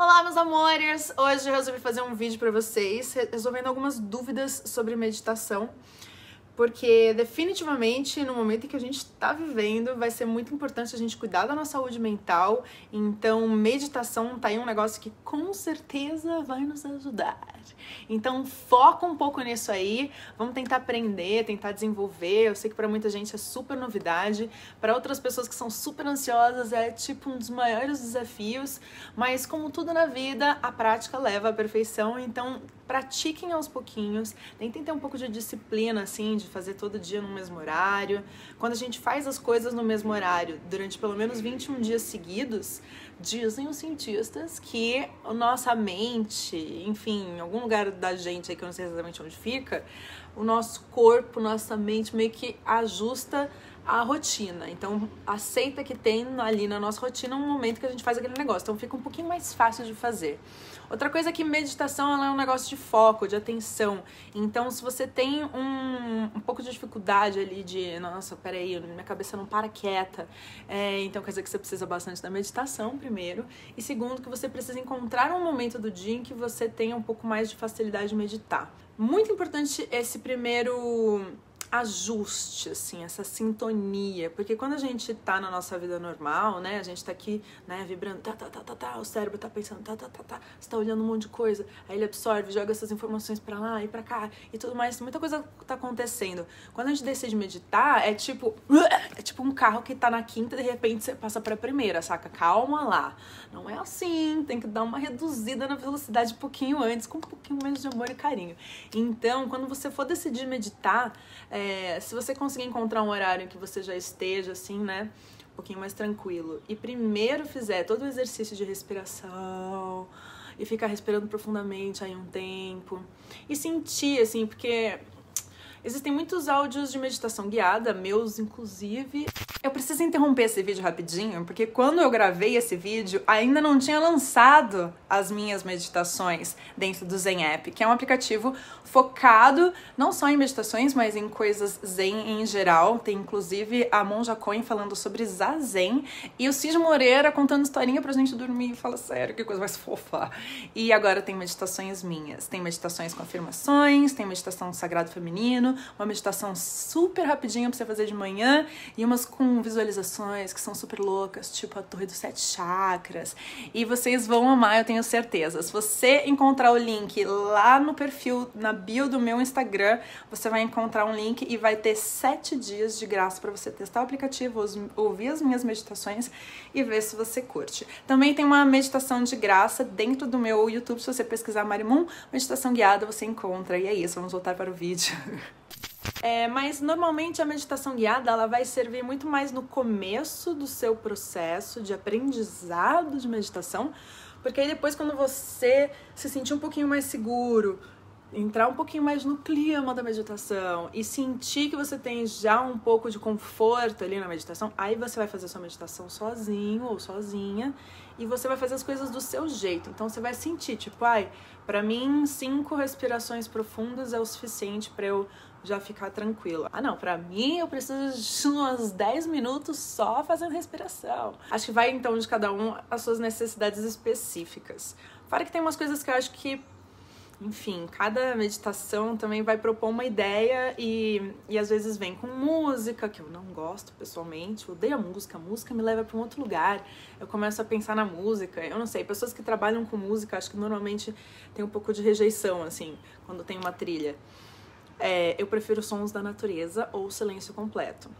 Olá, meus amores! Hoje eu resolvi fazer um vídeo para vocês resolvendo algumas dúvidas sobre meditação porque definitivamente no momento em que a gente está vivendo vai ser muito importante a gente cuidar da nossa saúde mental. Então, meditação tá aí um negócio que com certeza vai nos ajudar. Então, foca um pouco nisso aí. Vamos tentar aprender, tentar desenvolver. Eu sei que para muita gente é super novidade, para outras pessoas que são super ansiosas é tipo um dos maiores desafios, mas como tudo na vida, a prática leva à perfeição. Então, pratiquem aos pouquinhos, tentem ter um pouco de disciplina, assim, de fazer todo dia no mesmo horário. Quando a gente faz as coisas no mesmo horário durante pelo menos 21 dias seguidos, dizem os cientistas que a nossa mente, enfim, em algum lugar da gente aí que eu não sei exatamente onde fica, o nosso corpo, nossa mente meio que ajusta a rotina. Então, aceita que tem ali na nossa rotina um momento que a gente faz aquele negócio. Então, fica um pouquinho mais fácil de fazer. Outra coisa é que meditação é um negócio de foco, de atenção. Então, se você tem um, um pouco de dificuldade ali de, nossa, peraí, minha cabeça não para quieta, é, então quer dizer que você precisa bastante da meditação, primeiro. E segundo, que você precisa encontrar um momento do dia em que você tenha um pouco mais de facilidade de meditar. Muito importante esse primeiro ajuste, assim, essa sintonia. Porque quando a gente tá na nossa vida normal, né? A gente tá aqui, né, vibrando, tá, tá, tá, tá, tá, o cérebro tá pensando, tá, tá, tá, tá, você tá olhando um monte de coisa, aí ele absorve, joga essas informações para lá e para cá e tudo mais, muita coisa tá acontecendo. Quando a gente decide meditar, é tipo, tipo um carro que tá na quinta e de repente você passa pra primeira, saca? Calma lá. Não é assim, tem que dar uma reduzida na velocidade um pouquinho antes, com um pouquinho menos de amor e carinho. Então, quando você for decidir meditar, é, se você conseguir encontrar um horário em que você já esteja assim, né? Um pouquinho mais tranquilo. E primeiro fizer todo o exercício de respiração e ficar respirando profundamente aí um tempo. E sentir, assim, porque existem muitos áudios de meditação guiada, meus inclusive. Eu preciso interromper esse vídeo rapidinho, porque quando eu gravei esse vídeo, ainda não tinha lançado as minhas meditações dentro do Zen App, que é um aplicativo focado não só em meditações, mas em coisas zen em geral. Tem inclusive a Monja Coin falando sobre Zazen e o Cid Moreira contando historinha pra gente dormir. Fala sério, que coisa mais fofa. E agora tem meditações minhas. Tem meditações com afirmações, tem meditação sagrado feminino, uma meditação super rapidinha pra você fazer de manhã e umas com visualizações que são super loucas, tipo a Torre dos Sete Chakras. E vocês vão amar, eu tenho certeza. Se você encontrar o link lá no perfil, na bio do meu Instagram, você vai encontrar um link e vai ter sete dias de graça para você testar o aplicativo, ouvir as minhas meditações e ver se você curte. Também tem uma meditação de graça dentro do meu YouTube. Se você pesquisar Marimun, meditação guiada, você encontra. E é isso, vamos voltar para o vídeo. É, mas normalmente a meditação guiada ela vai servir muito mais no começo do seu processo de aprendizado de meditação, porque aí depois quando você se sentir um pouquinho mais seguro, entrar um pouquinho mais no clima da meditação e sentir que você tem já um pouco de conforto ali na meditação, aí você vai fazer sua meditação sozinho ou sozinha e você vai fazer as coisas do seu jeito. Então você vai sentir, tipo, ai, para mim cinco respirações profundas é o suficiente para eu já ficar tranquila. Ah, não, para mim eu preciso de uns 10 minutos só fazendo respiração. Acho que vai então de cada um as suas necessidades específicas. Fora que tem umas coisas que eu acho que enfim, cada meditação também vai propor uma ideia e, e às vezes vem com música, que eu não gosto pessoalmente, odeio a música, a música me leva para um outro lugar, eu começo a pensar na música, eu não sei, pessoas que trabalham com música acho que normalmente tem um pouco de rejeição, assim, quando tem uma trilha. É, eu prefiro sons da natureza ou silêncio completo.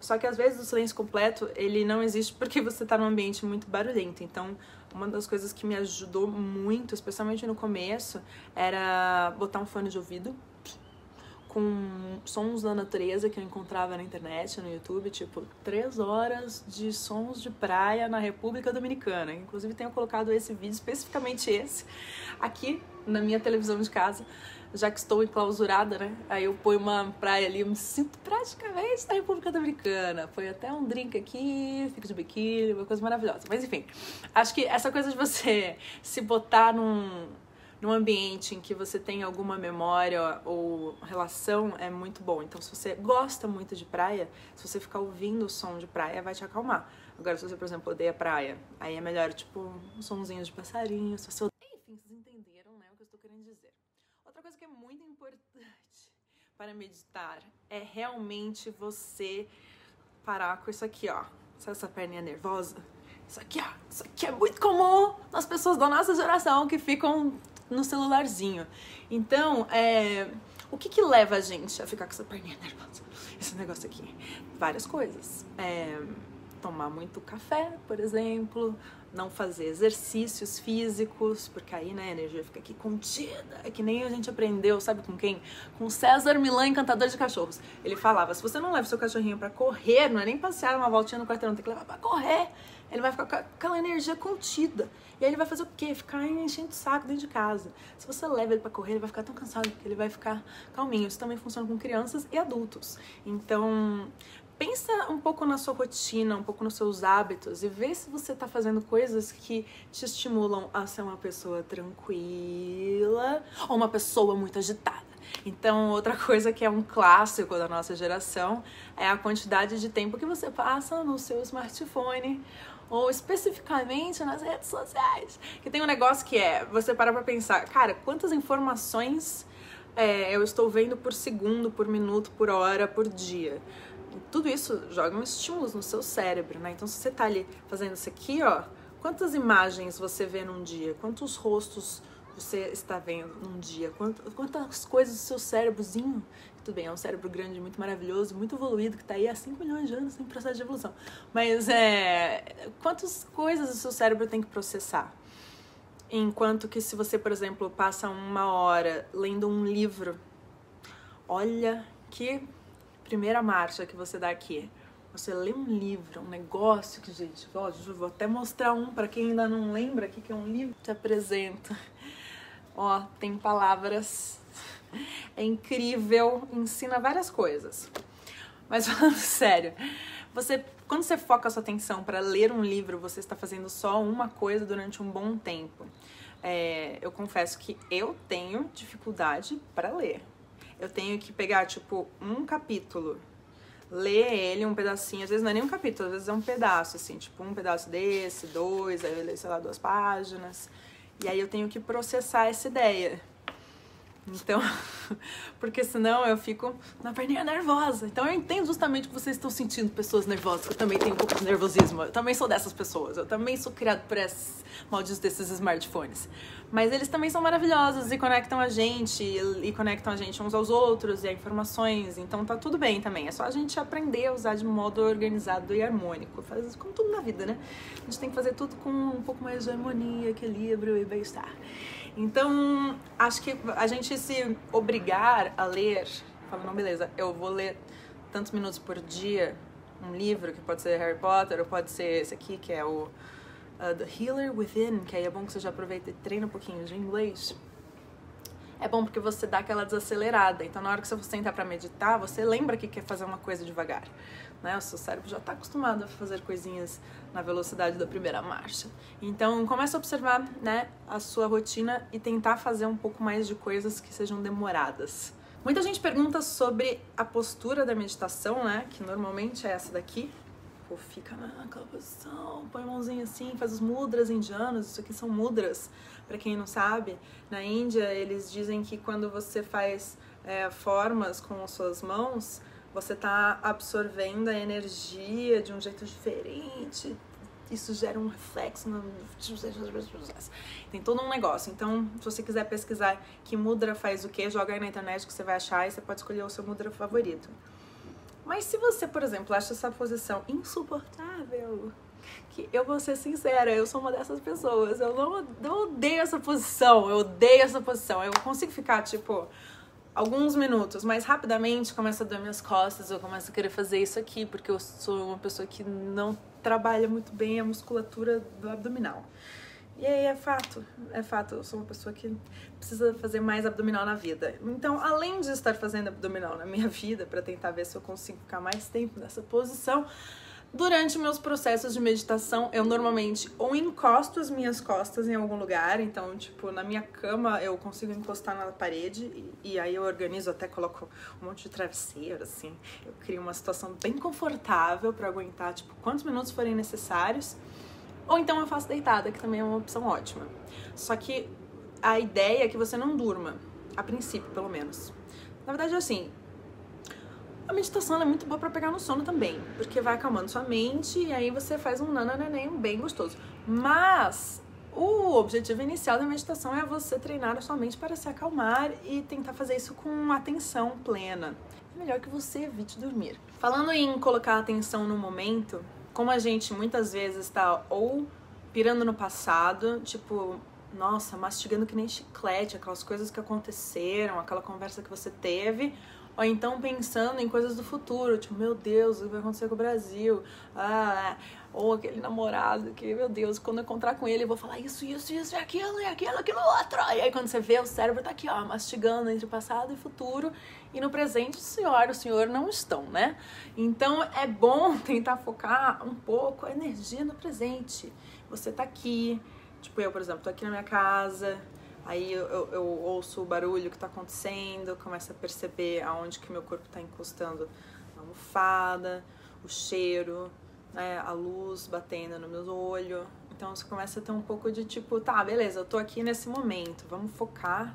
Só que às vezes o silêncio completo, ele não existe porque você tá num ambiente muito barulhento. Então, uma das coisas que me ajudou muito, especialmente no começo, era botar um fone de ouvido com sons da natureza que eu encontrava na internet, no YouTube, tipo, três horas de sons de praia na República Dominicana. Inclusive tenho colocado esse vídeo, especificamente esse, aqui na minha televisão de casa já que estou enclausurada, né? Aí eu ponho uma praia ali, eu me sinto praticamente na República Dominicana. Foi até um drink aqui, fico de biquíni, uma coisa maravilhosa. Mas enfim, acho que essa coisa de você se botar num, num ambiente em que você tem alguma memória ou relação é muito bom. Então, se você gosta muito de praia, se você ficar ouvindo o som de praia, vai te acalmar. Agora, se você, por exemplo, odeia praia, aí é melhor, tipo, um sonzinho de passarinho. Se você... Enfim, vocês entenderam, né, o que eu estou querendo dizer. Outra coisa que é muito importante para meditar é realmente você parar com isso aqui, ó. Sabe essa perninha nervosa? Isso aqui, ó. Isso aqui é muito comum nas pessoas da nossa geração que ficam no celularzinho. Então, é, o que que leva a gente a ficar com essa perninha nervosa? Esse negócio aqui. Várias coisas. É, tomar muito café, por exemplo, não fazer exercícios físicos, porque aí né, a energia fica aqui contida. É que nem a gente aprendeu, sabe com quem? Com César Milan, encantador de cachorros. Ele falava: se você não leva seu cachorrinho para correr, não é nem passear uma voltinha no quarteirão, tem que levar para correr. Ele vai ficar com aquela energia contida. E aí ele vai fazer o quê? Ficar enchendo o saco dentro de casa. Se você leva ele para correr, ele vai ficar tão cansado que ele vai ficar calminho. Isso também funciona com crianças e adultos. Então, pensa um pouco na sua rotina, um pouco nos seus hábitos e vê se você está fazendo coisas que te estimulam a ser uma pessoa tranquila ou uma pessoa muito agitada. Então, outra coisa que é um clássico da nossa geração é a quantidade de tempo que você passa no seu smartphone ou especificamente nas redes sociais. Que tem um negócio que é, você para pra pensar, cara, quantas informações é, eu estou vendo por segundo, por minuto, por hora, por dia tudo isso joga um estímulos no seu cérebro, né? Então, se você tá ali fazendo isso aqui, ó, quantas imagens você vê num dia? Quantos rostos você está vendo num dia? Quantas coisas o seu cérebrozinho, tudo bem, é um cérebro grande, muito maravilhoso, muito evoluído, que está aí há 5 milhões de anos em processo de evolução. Mas é, quantas coisas o seu cérebro tem que processar? Enquanto que se você, por exemplo, passa uma hora lendo um livro, olha que primeira marcha que você dá aqui. Você lê um livro, um negócio que, gente, ó, vou até mostrar um para quem ainda não lembra o que é um livro. Te apresento. Ó, tem palavras. É incrível, ensina várias coisas. Mas falando sério, você, quando você foca a sua atenção para ler um livro, você está fazendo só uma coisa durante um bom tempo. É, eu confesso que eu tenho dificuldade para ler eu tenho que pegar, tipo, um capítulo, ler ele um pedacinho, às vezes não é nem um capítulo, às vezes é um pedaço, assim, tipo, um pedaço desse, dois, aí eu leio, sei lá, duas páginas. E aí eu tenho que processar essa ideia. Então, porque senão eu fico na perninha nervosa. Então eu entendo justamente que vocês estão sentindo pessoas nervosas, eu também tenho um pouco de nervosismo. Eu também sou dessas pessoas. Eu também sou criado por esses malditos desses smartphones. Mas eles também são maravilhosos e conectam a gente e conectam a gente uns aos outros e a informações. Então tá tudo bem também. É só a gente aprender a usar de modo organizado e harmônico. Faz como tudo na vida, né? A gente tem que fazer tudo com um pouco mais de harmonia, equilíbrio e bem-estar. Então, acho que a gente se obrigar a ler, falando, não, beleza, eu vou ler tantos minutos por dia um livro, que pode ser Harry Potter, ou pode ser esse aqui, que é o uh, The Healer Within, que aí é bom que você já aproveita e treina um pouquinho de inglês. É bom porque você dá aquela desacelerada. Então, na hora que você sentar para meditar, você lembra que quer fazer uma coisa devagar né? O seu cérebro já está acostumado a fazer coisinhas na velocidade da primeira marcha. Então, comece a observar, né, a sua rotina e tentar fazer um pouco mais de coisas que sejam demoradas. Muita gente pergunta sobre a postura da meditação, né, que normalmente é essa daqui. Pô, fica naquela posição, põe a mãozinha assim, faz os mudras indianos, isso aqui são mudras, para quem não sabe. Na Índia, eles dizem que quando você faz é, formas com as suas mãos, você está absorvendo a energia de um jeito diferente. Isso gera um reflexo. No... Tem todo um negócio. Então, se você quiser pesquisar que mudra faz o que, joga aí na internet que você vai achar e você pode escolher o seu mudra favorito. Mas se você, por exemplo, acha essa posição insuportável, que eu vou ser sincera, eu sou uma dessas pessoas. Eu não odeio essa posição, eu odeio essa posição. Eu consigo ficar, tipo, alguns minutos, mas rapidamente começa a doer minhas costas, eu começo a querer fazer isso aqui, porque eu sou uma pessoa que não trabalha muito bem a musculatura do abdominal. E aí é fato, é fato, eu sou uma pessoa que precisa fazer mais abdominal na vida. Então, além de estar fazendo abdominal na minha vida para tentar ver se eu consigo ficar mais tempo nessa posição, Durante meus processos de meditação, eu normalmente ou encosto as minhas costas em algum lugar, então, tipo, na minha cama eu consigo encostar na parede e, e aí eu organizo, até coloco um monte de travesseiro, assim. Eu crio uma situação bem confortável para aguentar, tipo, quantos minutos forem necessários. Ou então eu faço deitada, que também é uma opção ótima. Só que a ideia é que você não durma, a princípio, pelo menos. Na verdade, é assim, a meditação é muito boa para pegar no sono também, porque vai acalmando sua mente e aí você faz um nananeném bem gostoso. Mas o objetivo inicial da meditação é você treinar a sua mente para se acalmar e tentar fazer isso com atenção plena. É melhor que você evite dormir. Falando em colocar atenção no momento, como a gente muitas vezes está ou pirando no passado, tipo, nossa, mastigando que nem chiclete, aquelas coisas que aconteceram, aquela conversa que você teve, ou então pensando em coisas do futuro, tipo, meu Deus, o que vai acontecer com o Brasil? Ah, ou aquele namorado que, meu Deus, quando eu encontrar com ele, eu vou falar isso, isso, isso, e aquilo, e aquilo, aquilo outro. E aí quando você vê, o cérebro tá aqui, ó, mastigando entre passado e futuro. E no presente, o senhor e o senhor não estão, né? Então é bom tentar focar um pouco a energia no presente. Você tá aqui, tipo eu, por exemplo, tô aqui na minha casa, Aí eu, eu, eu, ouço o barulho que está acontecendo, começo a perceber aonde que meu corpo está encostando na almofada, o cheiro, né, a luz batendo no meu olho. Então você começa a ter um pouco de tipo, tá, beleza, eu tô aqui nesse momento, vamos focar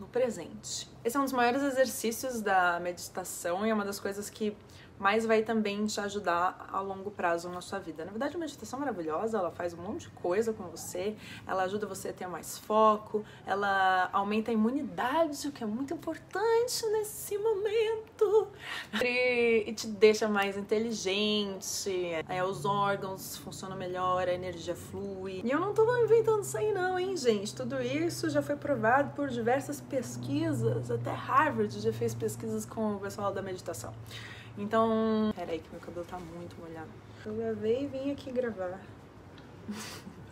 no presente. Esse é um dos maiores exercícios da meditação e é uma das coisas que mas vai também te ajudar a longo prazo na sua vida. Na verdade, a meditação é maravilhosa, ela faz um monte de coisa com você, ela ajuda você a ter mais foco, ela aumenta a imunidade, o que é muito importante nesse momento, e, te deixa mais inteligente, é, os órgãos funcionam melhor, a energia flui. E eu não tô inventando isso aí não, hein, gente? Tudo isso já foi provado por diversas pesquisas, até Harvard já fez pesquisas com o pessoal da meditação. Então, peraí que meu cabelo tá muito molhado. Eu gravei e vim aqui gravar.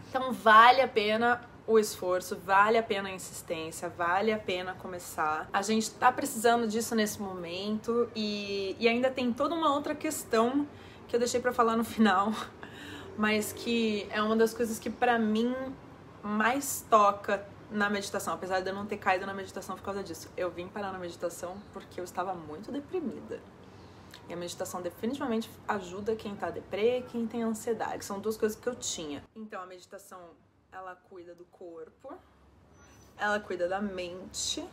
então vale a pena o esforço, vale a pena a insistência, vale a pena começar. A gente tá precisando disso nesse momento e, e ainda tem toda uma outra questão que eu deixei para falar no final, mas que é uma das coisas que para mim mais toca na meditação, apesar de eu não ter caído na meditação por causa disso. Eu vim parar na meditação porque eu estava muito deprimida. E a meditação definitivamente ajuda quem tá deprê, quem tem ansiedade. São duas coisas que eu tinha. Então a meditação, ela cuida do corpo, ela cuida da mente.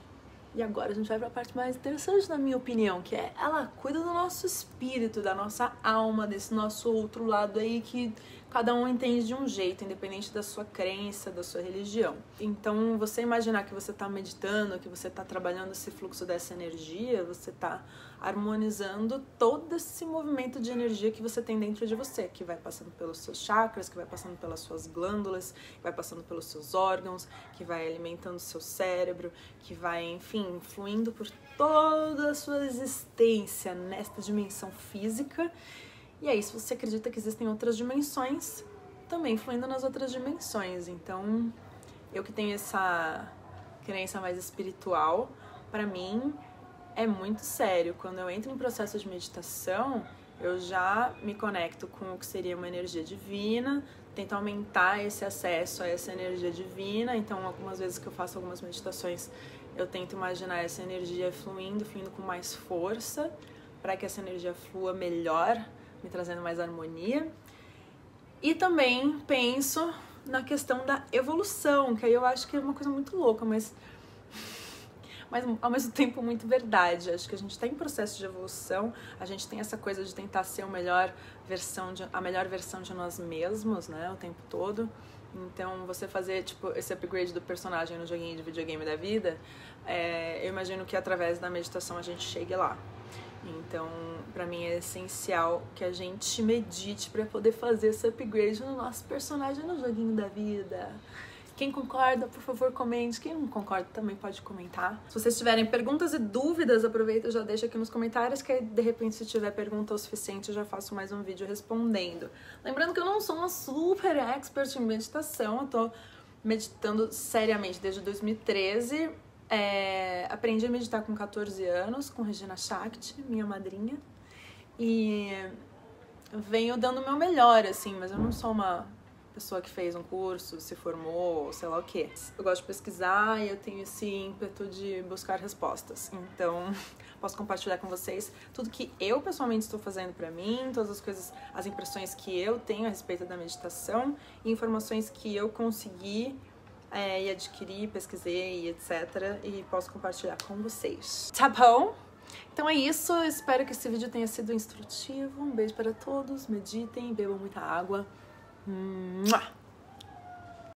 E agora a gente vai para a parte mais interessante, na minha opinião, que é ela cuida do nosso espírito, da nossa alma, desse nosso outro lado aí que cada um entende de um jeito, independente da sua crença, da sua religião. Então, você imaginar que você está meditando, que você está trabalhando esse fluxo dessa energia, você está harmonizando todo esse movimento de energia que você tem dentro de você, que vai passando pelos seus chakras, que vai passando pelas suas glândulas, que vai passando pelos seus órgãos, que vai alimentando o seu cérebro, que vai, enfim, fluindo por toda a sua existência nesta dimensão física. E aí, se você acredita que existem outras dimensões, também fluindo nas outras dimensões. Então, eu que tenho essa crença mais espiritual, para mim é muito sério. Quando eu entro em processo de meditação, eu já me conecto com o que seria uma energia divina, tento aumentar esse acesso a essa energia divina. Então, algumas vezes que eu faço algumas meditações, eu tento imaginar essa energia fluindo, fluindo com mais força, para que essa energia flua melhor, me trazendo mais harmonia. E também penso na questão da evolução, que aí eu acho que é uma coisa muito louca, mas mas ao mesmo tempo muito verdade. Acho que a gente está em processo de evolução, a gente tem essa coisa de tentar ser a melhor versão de, a melhor versão de nós mesmos, né, o tempo todo. Então, você fazer tipo esse upgrade do personagem no joguinho de videogame da vida, é, eu imagino que através da meditação a gente chegue lá. Então, para mim é essencial que a gente medite para poder fazer esse upgrade no nosso personagem no joguinho da vida. Quem concorda, por favor, comente. Quem não concorda também pode comentar. Se vocês tiverem perguntas e dúvidas, aproveita e já deixa aqui nos comentários, que de repente, se tiver pergunta o suficiente, eu já faço mais um vídeo respondendo. Lembrando que eu não sou uma super expert em meditação, eu tô meditando seriamente desde 2013. É, aprendi a meditar com 14 anos, com Regina Shakti, minha madrinha. E venho dando o meu melhor, assim, mas eu não sou uma pessoa que fez um curso, se formou, sei lá o quê. Eu gosto de pesquisar e eu tenho esse ímpeto de buscar respostas. Então, posso compartilhar com vocês tudo que eu pessoalmente estou fazendo para mim, todas as coisas, as impressões que eu tenho a respeito da meditação e informações que eu consegui é, e adquiri, pesquisei, etc. E posso compartilhar com vocês. Tá bom? Então é isso, espero que esse vídeo tenha sido instrutivo. Um beijo para todos, meditem, bebam muita água. Mua!